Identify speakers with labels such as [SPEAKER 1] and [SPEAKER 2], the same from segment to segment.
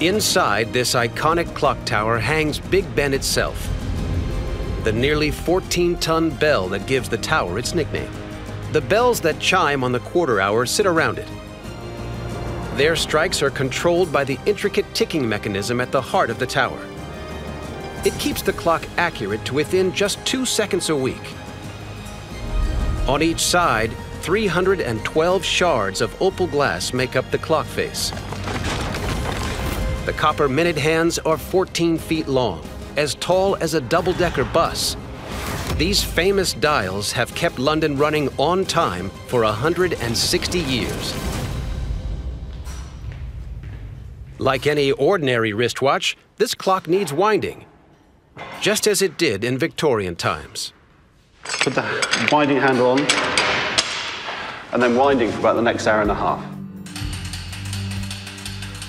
[SPEAKER 1] Inside this iconic clock tower hangs Big Ben itself, the nearly 14-ton bell that gives the tower its nickname. The bells that chime on the quarter hour sit around it. Their strikes are controlled by the intricate ticking mechanism at the heart of the tower. It keeps the clock accurate to within just two seconds a week. On each side, 312 shards of opal glass make up the clock face. The copper minute hands are 14 feet long, as tall as a double-decker bus. These famous dials have kept London running on time for 160 years. Like any ordinary wristwatch, this clock needs winding, just as it did in Victorian times.
[SPEAKER 2] Put the winding handle on, and then winding for about the next hour and a half.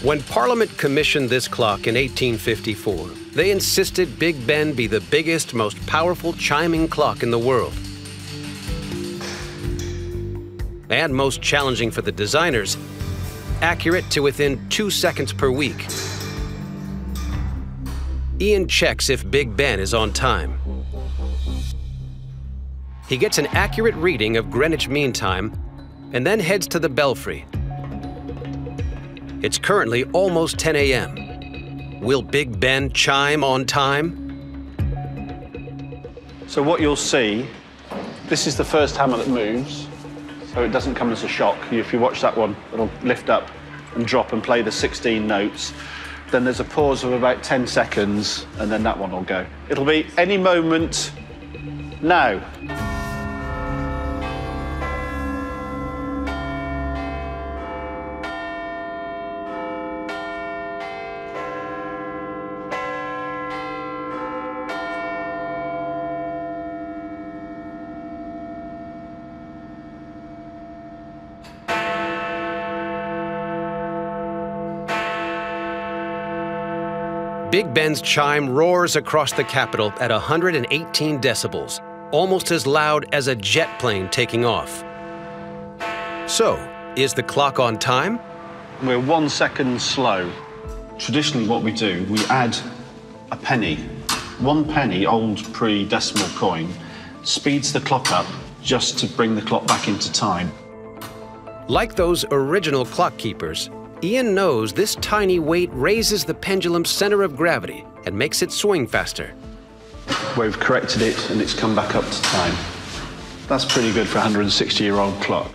[SPEAKER 1] When Parliament commissioned this clock in 1854, they insisted Big Ben be the biggest, most powerful chiming clock in the world. And most challenging for the designers, accurate to within two seconds per week. Ian checks if Big Ben is on time. He gets an accurate reading of Greenwich Mean Time and then heads to the belfry. It's currently almost 10 a.m. Will Big Ben chime on time?
[SPEAKER 2] So what you'll see, this is the first hammer that moves, so it doesn't come as a shock. If you watch that one, it'll lift up and drop and play the 16 notes. Then there's a pause of about 10 seconds, and then that one will go. It'll be any moment now.
[SPEAKER 1] Big Ben's chime roars across the capital at 118 decibels, almost as loud as a jet plane taking off. So, is the clock on time?
[SPEAKER 2] We're one second slow. Traditionally, what we do, we add a penny. One penny, old pre-decimal coin, speeds the clock up just to bring the clock back into time.
[SPEAKER 1] Like those original clock keepers, Ian knows this tiny weight raises the pendulum's center of gravity and makes it swing faster.
[SPEAKER 2] We've corrected it and it's come back up to time. That's pretty good for a 160 year old clock.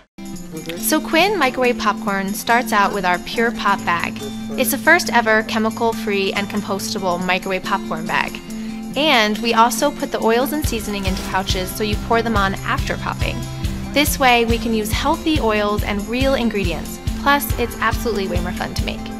[SPEAKER 3] So Quinn Microwave Popcorn starts out with our Pure Pop bag. It's the first ever chemical-free and compostable microwave popcorn bag. And we also put the oils and seasoning into pouches so you pour them on after popping. This way we can use healthy oils and real ingredients Plus, it's absolutely way more fun to make.